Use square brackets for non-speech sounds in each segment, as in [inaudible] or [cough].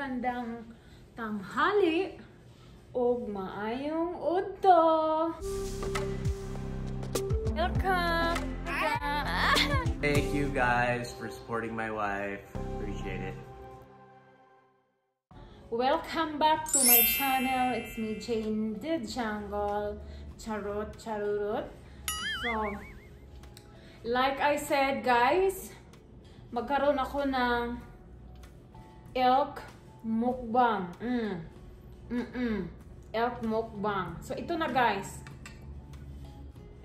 magandang tanghali ug maayong udto. Welcome. Thank you guys for supporting my wife. Appreciate it. Welcome back to my channel. It's me, Jane the Jungle. Charot, charurot. So, like I said, guys, magkaroon ako ng elk mukbang. Mm. Mm-mm. Elk mukbang. So, ito na, guys.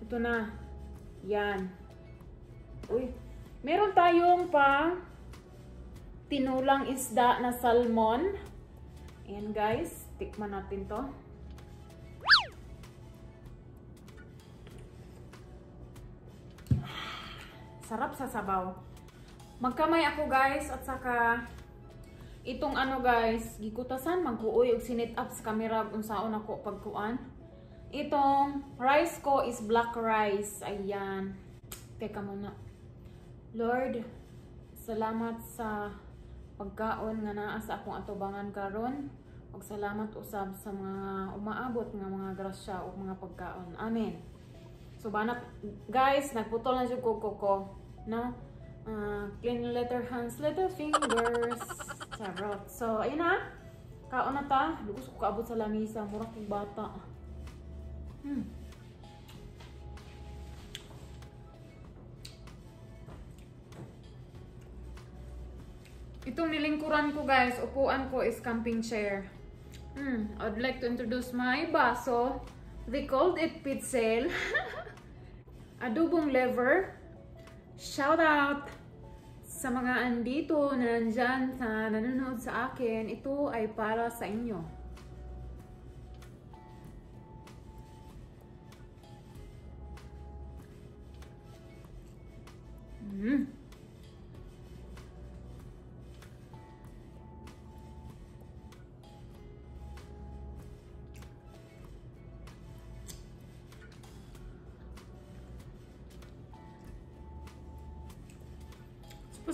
Ito na. Yan. Uy. Meron tayong pa tinulang isda na salmon. Ayan guys, tikman natin to. Sarap sa sabaw. Magkamay ako guys at saka itong ano guys, gikutasan magkuoy og sinit up sa camera unsaon ako pagkuan. Itong rice ko is black rice. Ayan. Teka muna. Lord, salamat sa pagkaon nga naa sa akong atubangan karon ug salamat usab sa mga umaabot nga mga grasya ug mga pagkaon amen so bana guys nagputol na jud ko koko no uh, clean letter hands little fingers charot so ayun na kaon na ta lugos ko kaabot sa lamisa mura kong bata hmm Itong nilingkuran ko guys, upuan ko is camping chair. Hmm, I'd like to introduce my baso. They called it pitzel. [laughs] Adobong lever. Shout out sa mga andito na nandyan sa nanonood sa akin. Ito ay para sa inyo. Mm.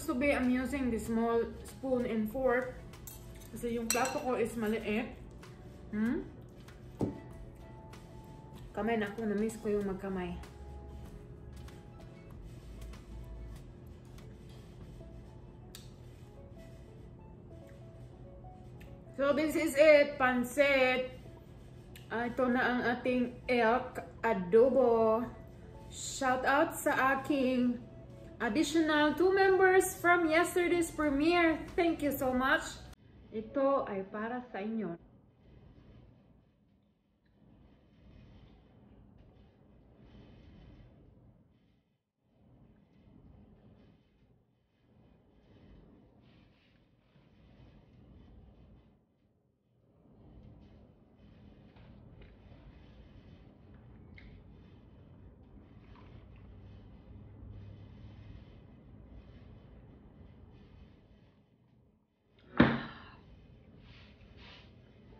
Supposed to I'm using the small spoon and fork kasi yung plato ko is maliit. Hmm? Kamay na ako, na-miss ko yung magkamay. So this is it, pansit. Uh, ito na ang ating elk adobo. Shout out sa aking additional two members from yesterday's premiere. Thank you so much. Ito ay para sa inyo.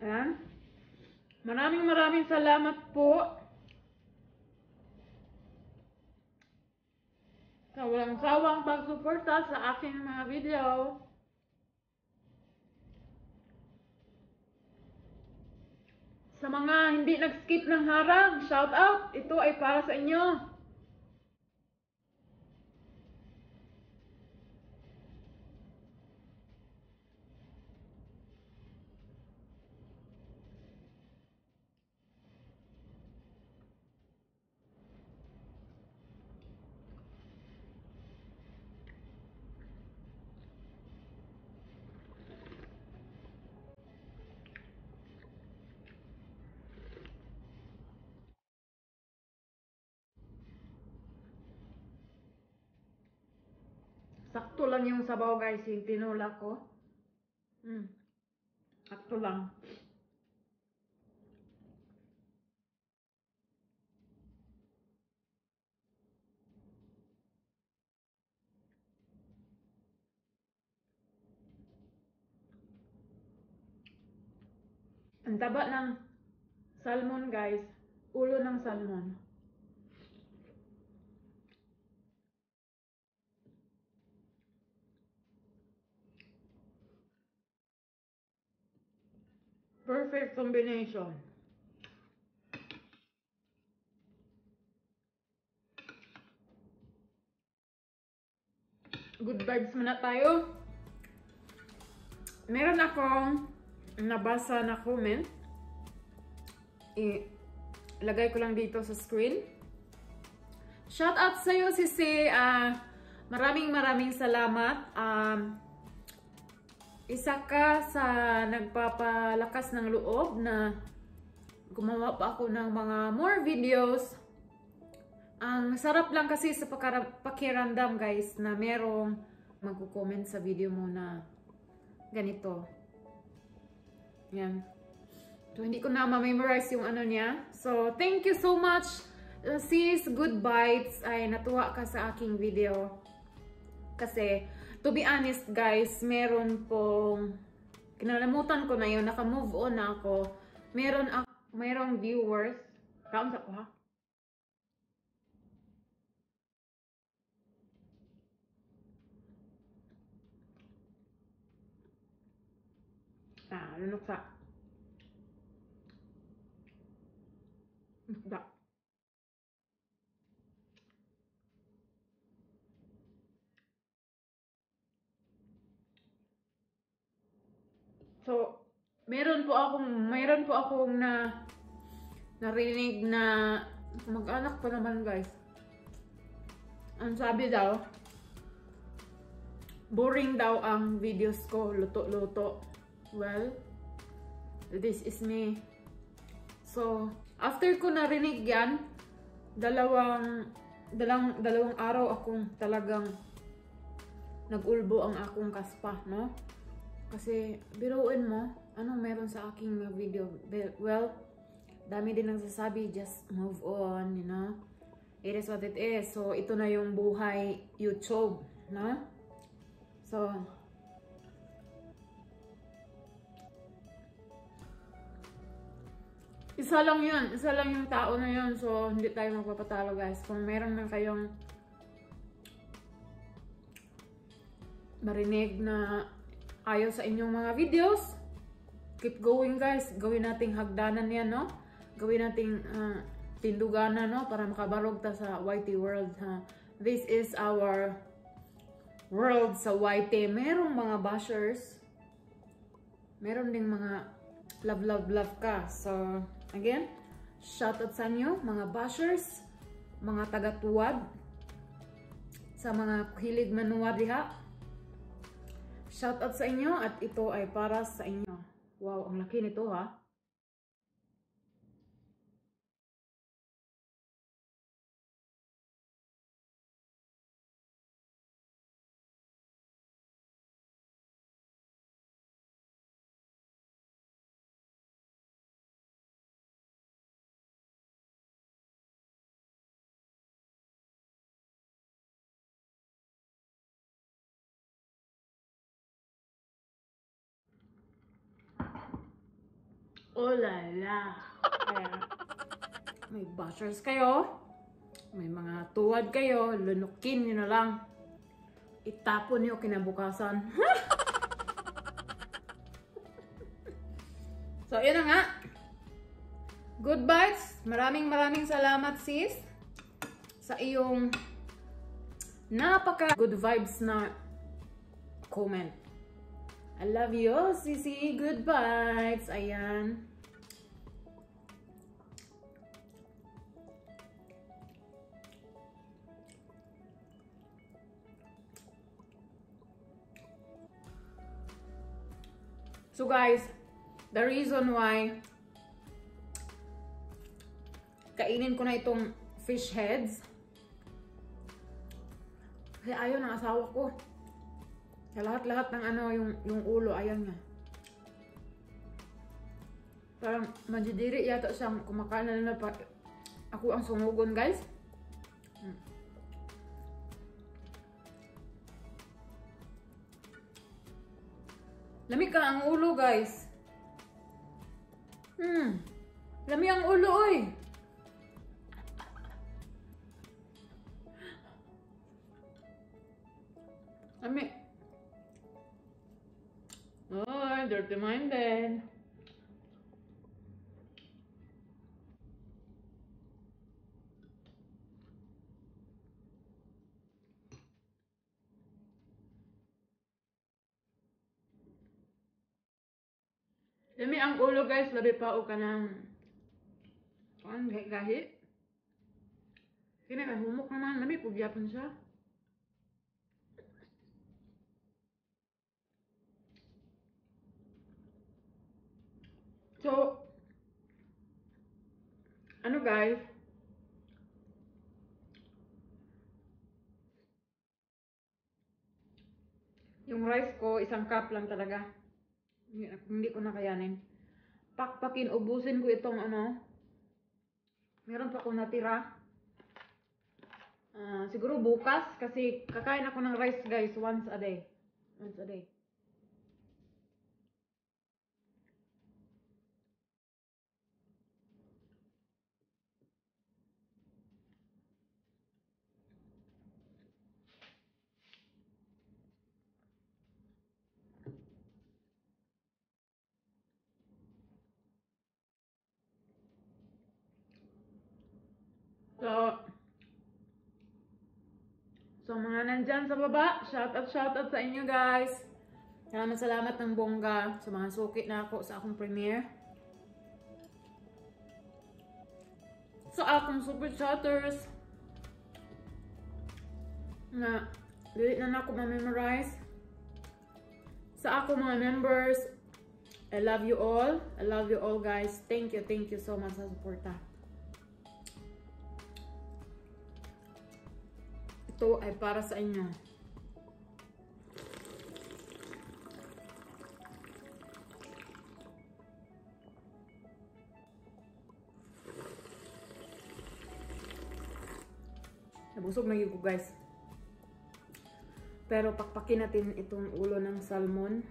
Ayan. Maraming maraming salamat po sa walang sawang pagsuporta sa aking mga video. Sa mga hindi nag-skip ng harang, shout out! Ito ay para sa inyo. Sakto lang yung sabaw guys, yung tinula ko. Hmm. Sakto lang. Ang taba ng salmon guys. Ulo ng salmon. Perfect combination. Good vibes muna tayo. Meron akong nabasa na comment. Ilagay ko lang dito sa screen. Shout out sa iyo, Sisi. Uh, maraming maraming salamat. Um, isa ka sa nagpapalakas ng loob na gumawa pa ako ng mga more videos ang sarap lang kasi sa pakiramdam guys na merong magko-comment sa video mo na ganito. Yan. So, hindi ko na ma-memorize yung ano niya. So, thank you so much. Uh, sis, good bites. Ay, natuwa ka sa aking video. Kasi, to be honest guys, meron pong, kinalamutan ko na yun, naka-move on na ako. Meron, merong viewers. Kaunta ko ha? Ah, lunok sa isda. So, meron po akong, meron po akong na narinig na mag-anak pa naman guys. Ang sabi daw, boring daw ang videos ko, luto-luto. Well, this is me. So, after ko narinig yan, dalawang, dalang, dalawang araw akong talagang nagulbo ang akong kaspa, no? Kasi, biruin mo, anong meron sa aking video? Well, dami din nagsasabi, just move on, you know? It is what it is. So, ito na yung buhay YouTube, no? So, Isa lang yun. Isa lang yung tao na yun. So, hindi tayo magpapatalo guys. Kung meron na kayong marinig na ayaw sa inyong mga videos, keep going guys. Gawin nating hagdanan yan, no? Gawin nating uh, tinduganan, no? Para makabarog ta sa YT world, ha? This is our world sa YT. Merong mga bashers. Meron ding mga love, love, love ka. So, Again, shoutout sa inyo, mga bashers, mga taga-tuwad, sa mga hilig manuwa diha. Shoutout sa inyo at ito ay para sa inyo. Wow, ang laki nito ha. Oh la la. Kaya, may bashers kayo. May mga tuwad kayo. Lunukin nyo na lang. Itapon nyo kinabukasan. [laughs] so, yun nga. Good bites. Maraming maraming salamat sis. Sa iyong napaka good vibes na comment. I love you, Sisi. Good vibes. Ayan. So guys, the reason why kainin ko na itong fish heads kasi ayaw ng asawa ko. Lahat-lahat ng ano, yung, yung ulo, ayan niya. Parang majidiri yata siyang kumakain na na pa. Ako ang sumugon, guys. Hmm. Lami ka ang ulo, guys. Hmm. Lami ang ulo, oy. Lami. dirty minded. Dami ang ulo guys, labi pa o kanang kuan gahi. Kini kay humok naman, labi pugyapon siya. So, ano guys, yung rice ko, isang cup lang talaga. Hindi, ko nakayanin. Pakpakin, ubusin ko itong ano. Meron pa akong natira. Ah, siguro bukas kasi kakain ako ng rice guys once a day. Once a day. So, so nandyan sa baba, shout out, shout out sa inyo guys. Salamat salamat ng bongga sa mga suki na ako sa akong premiere. Sa akong super chatters na dili na ako ma-memorize. Sa ako mga members, I love you all. I love you all guys. Thank you, thank you so much sa suporta. Ito ay para sa inyo. Nabusog na ko guys. Pero pakpakin natin itong ulo ng salmon.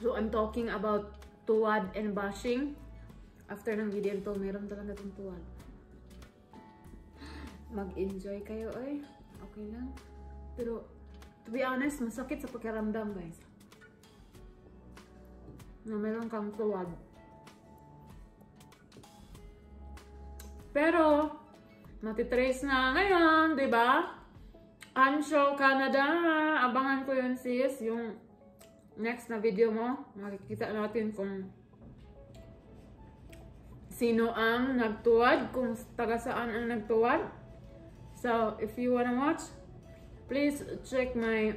So I'm talking about tuwad and bashing. After ng video ito, meron talaga itong tuwad. Mag-enjoy kayo ay. Okay lang. Pero, to be honest, masakit sa pakiramdam guys. Na meron kang tuwad. Pero, matitrace na ngayon, di ba? Anshow Canada. Abangan ko yun sis. Yung next na video mo, makikita natin kung sino ang nagtuwad, kung taga saan ang nagtuwad. So, if you wanna watch, please check my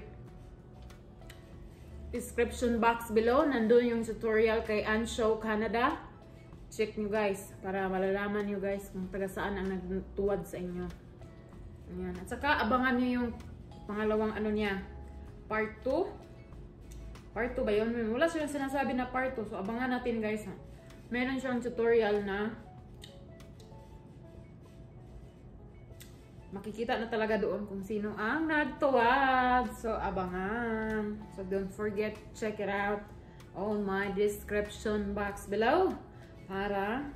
description box below. Nandun yung tutorial kay Anshow Canada. Check nyo guys, para malalaman nyo guys kung taga saan ang nagtuwad sa inyo. Ayan. At saka, abangan nyo yung pangalawang ano niya, part 2. Part 2 ba yun? Wala silang sinasabi na part 2. So, abangan natin guys ha. Meron siyang tutorial na makikita na talaga doon kung sino ang nagtuwad. So, abangan. So, don't forget, check it out on my description box below para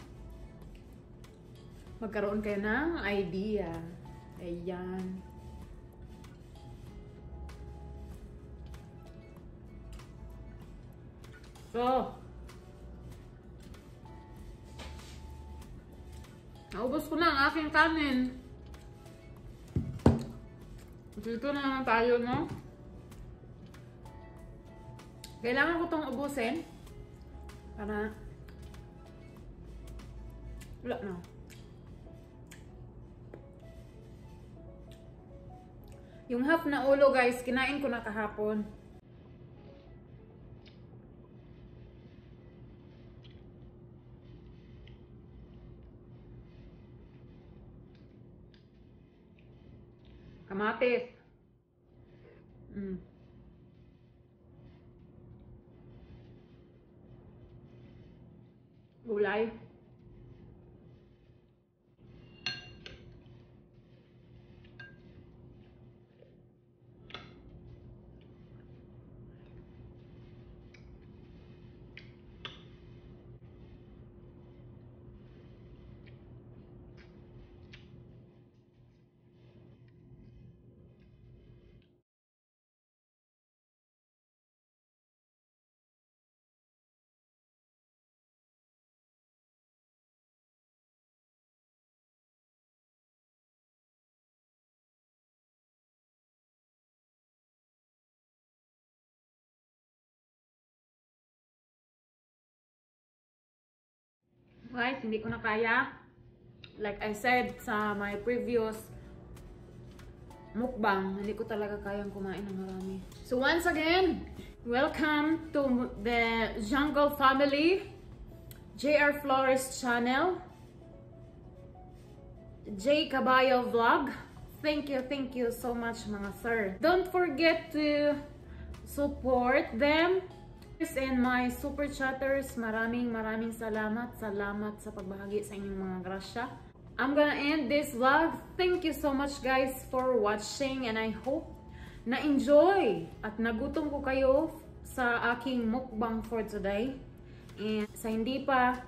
magkaroon kayo ng idea. Ayan. So, naubos ko na ang aking kanin. Dito na naman tayo, no? Kailangan ko itong ubusin. Para, wala na. Yung half na ulo, guys, kinain ko na kahapon. kamates. Mm. Gulay. Guys, hindi ko na kaya. Like I said sa my previous mukbang, hindi ko talaga kayang kumain ng marami. So once again, welcome to the Jungle Family, JR Flores channel, J Caballo Vlog. Thank you, thank you so much mga sir. Don't forget to support them and my super chatters. Maraming maraming salamat. Salamat sa pagbahagi sa inyong mga grasya. I'm gonna end this vlog. Thank you so much guys for watching and I hope na-enjoy at nagutom ko kayo sa aking mukbang for today. And sa hindi pa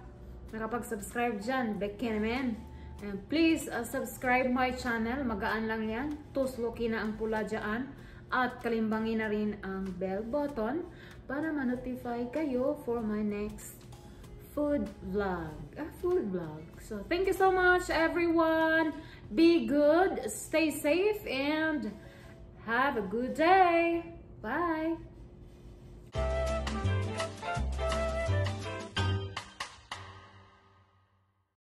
nakapag-subscribe dyan, Becky naman. And please uh, subscribe my channel. Magaan lang yan. Tusloki na ang pula dyan. At kalimbangin na rin ang bell button para ma-notify kayo for my next food vlog. A food vlog. So, thank you so much, everyone. Be good, stay safe, and have a good day. Bye.